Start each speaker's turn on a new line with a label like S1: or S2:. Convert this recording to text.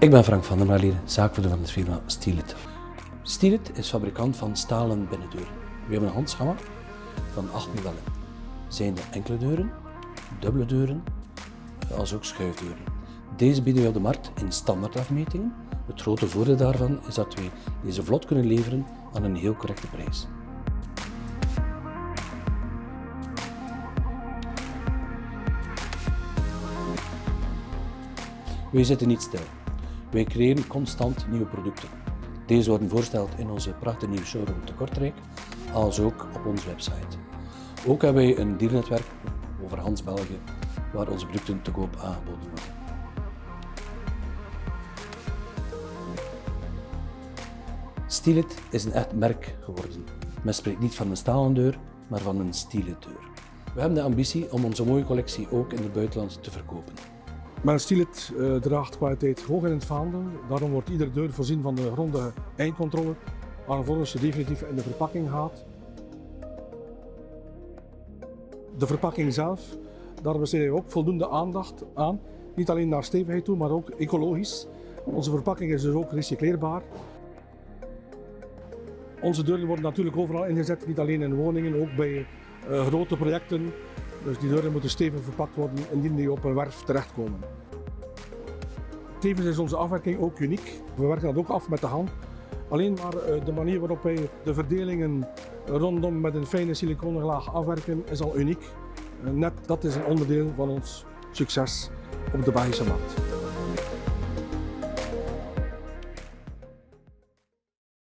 S1: Ik ben Frank van der Marlier, zaakvoerder van de firma Stielit. Stielit is fabrikant van stalen binnendeuren. We hebben een handschama van 8 modellen. Zijn de enkele deuren, dubbele deuren, als ook schuifdeuren. Deze bieden we op de markt in standaardafmetingen. Het grote voordeel daarvan is dat we deze vlot kunnen leveren aan een heel correcte prijs. Wij zitten niet stil. Wij creëren constant nieuwe producten. Deze worden voorgesteld in onze prachtige nieuwe showroom te Kortrijk, als ook op onze website. Ook hebben wij een dealernetwerk over Hans België, waar onze producten te koop aangeboden worden. Stielit is een echt merk geworden. Men spreekt niet van een stalen deur, maar van een Stielit deur. We hebben de ambitie om onze mooie collectie ook in het buitenland te verkopen.
S2: Mijn Stielit uh, draagt kwaliteit hoog in het vaandel. Daarom wordt iedere deur voorzien van de grondige eindcontrole, alvorens ze definitief in de verpakking gaat. De verpakking zelf, daar besteden we ook voldoende aandacht aan. Niet alleen naar stevigheid toe, maar ook ecologisch. Onze verpakking is dus ook recycleerbaar. Onze deuren worden natuurlijk overal ingezet, niet alleen in woningen, ook bij uh, grote projecten. Dus die deuren moeten stevig verpakt worden indien die op een werf terechtkomen. Tevens is onze afwerking ook uniek. We werken dat ook af met de hand. Alleen maar uh, de manier waarop wij de verdelingen rondom met een fijne siliconen laag afwerken is al uniek. Net dat is een onderdeel van ons succes op de Belgische markt.